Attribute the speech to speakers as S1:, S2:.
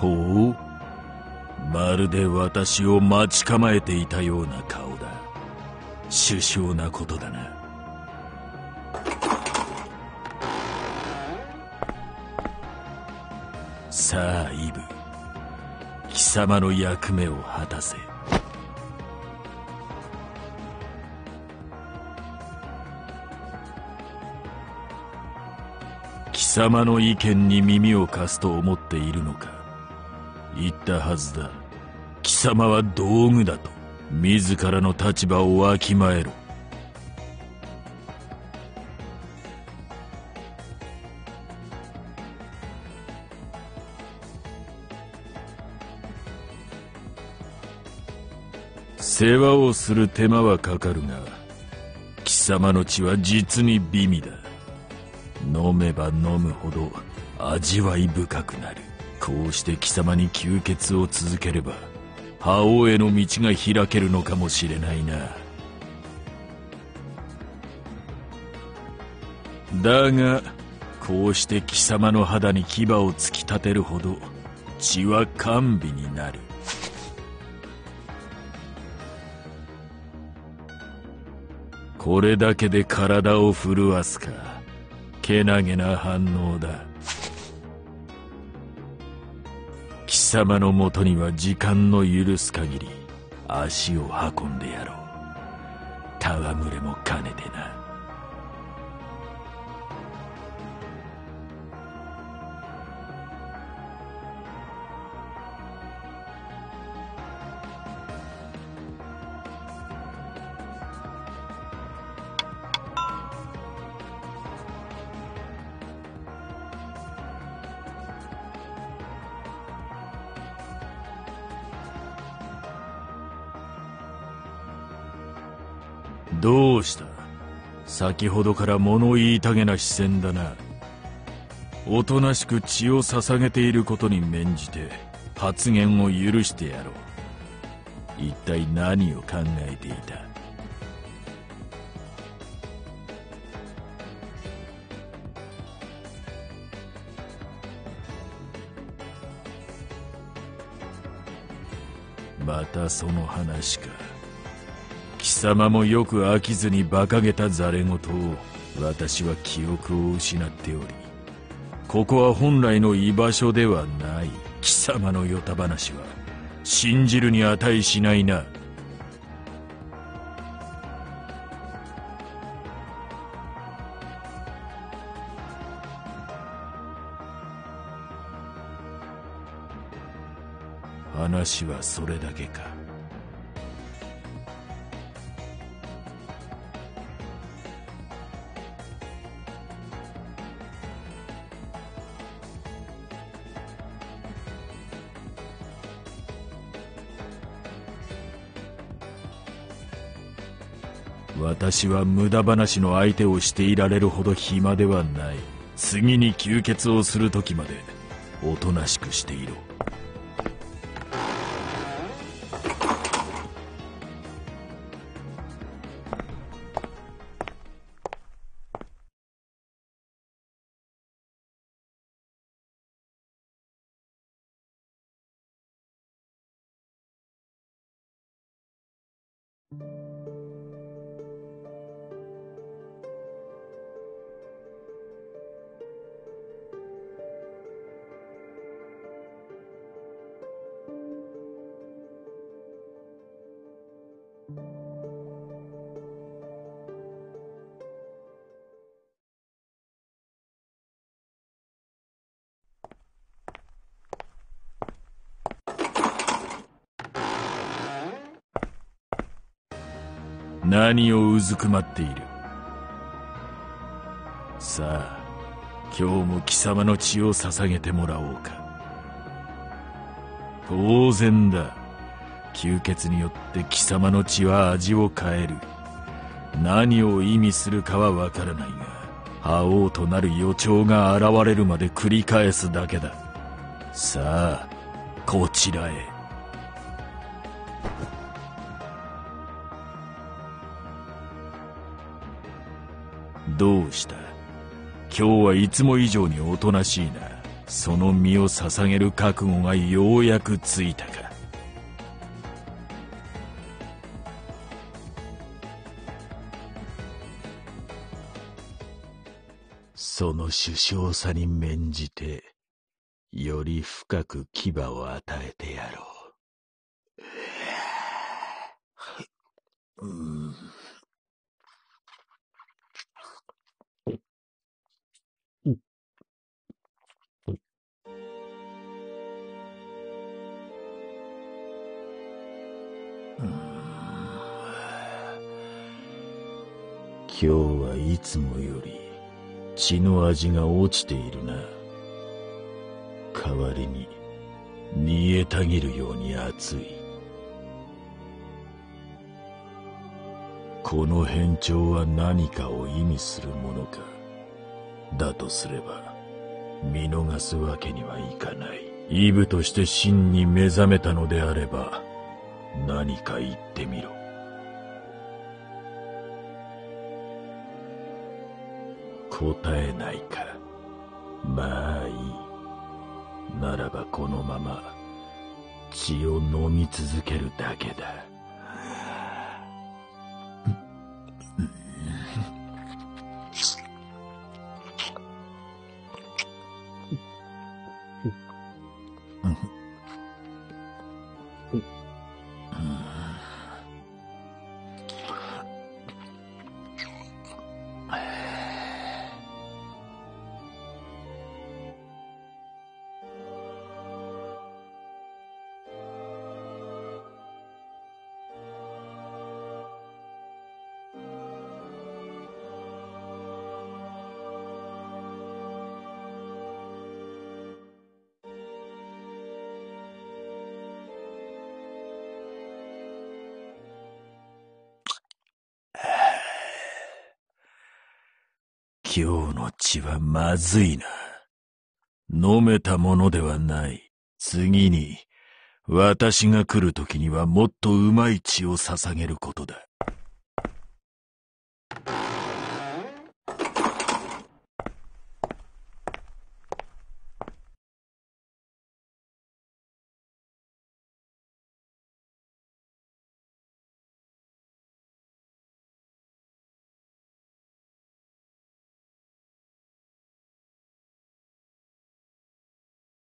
S1: ほう。まるで私を待ち構えていたような顔だ。首相なことだな。さあイブ。貴様の役目を果たせ。貴様の意見に耳を貸すと思っているのか？言ったはずだ。貴様は道具だと。自らの立場をわきまえろ。世話をする手間はかかるが貴様の血は実に美味だ。飲めば飲むほど味わい深くなる。こうして貴様に吸血を続ければ覇王への道が開けるのかもしれないな。だがこうして貴様の肌に牙を突き立てるほど血は甘美になる。これだけで体を震わすかけなげな反応だ。貴様のもとには時間の許す限り足を運んでやろう。戯れも兼ねてな。どうした？先ほどから物言いたげな視線だな。おとなしく血を捧げていることに免じて発言を許してやろう。一体何を考えていた？またその話か。様もよく飽きずに馬鹿げたざれ言を私は記憶を失っておりここは本来の居場所ではない。貴様の与太話は信じるに値しないな。話はそれだけか。私は無駄話の相手をしていられるほど暇ではない。次に吸血をする時までおとなしくしていろ。何をうずくまっている？さあ今日も貴様の血を捧げてもらおうか。当然だ。吸血によって貴様の血は味を変える。何を意味するかはわからないが覇王となる予兆が現れるまで繰り返すだけだ。さあこちらへ。どうした？今日はいつも以上におとなしいな。その身を捧げる覚悟がようやくついたか。その首相さに免じてより深く牙を与えてやろう。うん今日はいつもより血の味が落ちているな。代わりに煮えたぎるように熱い。この変調は何かを意味するものか。だとすれば、見逃すわけにはいかない。イブとして真に目覚めたのであれば、何か言ってみろ。答えないか。まあいい。ならばこのまま血を飲み続けるだけだ。今日の血はまずいな。飲めたものではない。次に、私が来る時にはもっとうまい血を捧げることだ。